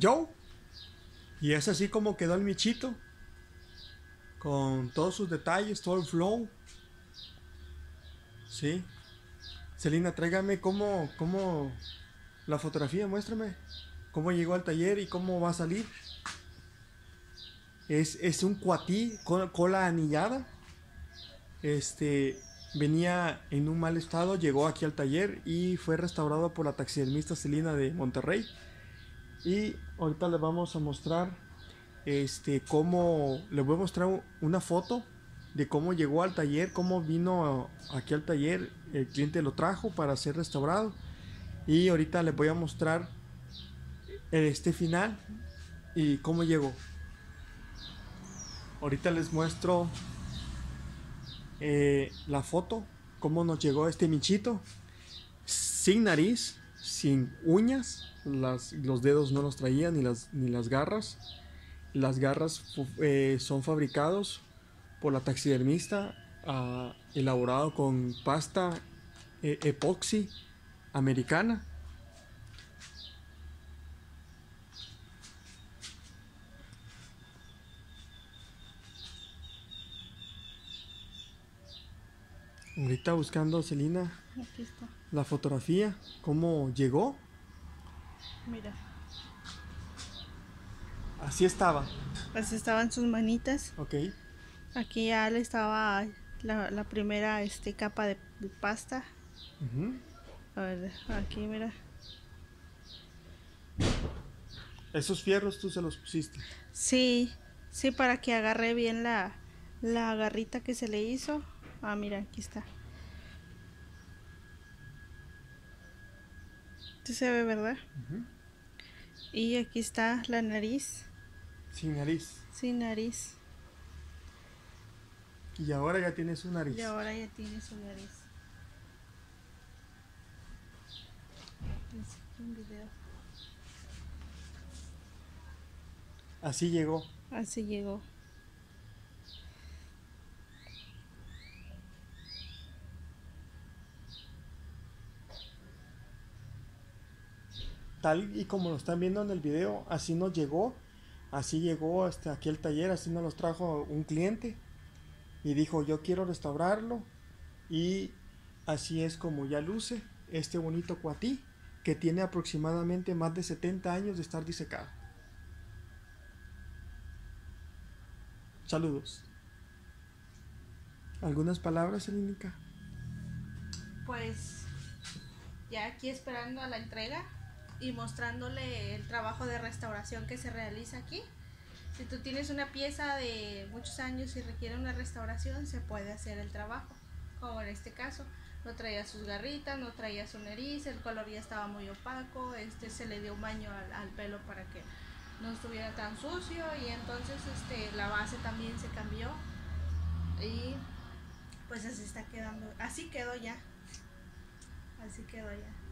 Joe. Y es así como quedó el michito. Con todos sus detalles, todo el flow. Sí. Celina, tráigame cómo, cómo la fotografía, muéstrame cómo llegó al taller y cómo va a salir. Es, es un cuatí con cola anillada. Este venía en un mal estado, llegó aquí al taller y fue restaurado por la taxidermista Celina de Monterrey. Y ahorita le vamos a mostrar este cómo le voy a mostrar una foto de cómo llegó al taller, cómo vino aquí al taller, el cliente lo trajo para ser restaurado y ahorita les voy a mostrar este final y cómo llegó. Ahorita les muestro eh, la foto, cómo nos llegó este michito, sin nariz, sin uñas, las, los dedos no los traían ni las, ni las garras. Las garras eh, son fabricados por la taxidermista, uh, elaborado con pasta eh, epoxi americana. Ahorita buscando, Celina, Aquí está. la fotografía, cómo llegó. Mira. Así estaba. Así estaban sus manitas. Ok. Aquí ya le estaba la, la primera este, capa de, de pasta. Ujú. A ver, aquí mira. Esos fierros tú se los pusiste. Sí, sí, para que agarre bien la, la garrita que se le hizo. Ah, mira, aquí está. Sí se ve, ¿verdad? Y aquí está la nariz. Sin nariz. Sin nariz. Y ahora ya tiene su nariz. Y ahora ya tiene su nariz. Un video. Así llegó. Así llegó. Tal y como lo están viendo en el video, así nos llegó. Así llegó hasta aquí el taller, así nos los trajo un cliente. Y dijo, yo quiero restaurarlo. Y así es como ya luce este bonito cuatí que tiene aproximadamente más de 70 años de estar disecado. Saludos. ¿Algunas palabras, Elínica? Pues ya aquí esperando a la entrega y mostrándole el trabajo de restauración que se realiza aquí. Si tú tienes una pieza de muchos años y requiere una restauración, se puede hacer el trabajo. Como en este caso, no traía sus garritas, no traía su nariz, el color ya estaba muy opaco, este se le dio un baño al, pelo para que no estuviera tan sucio y entonces este la base también se cambió y pues así está quedando, así quedó ya. Así quedó ya.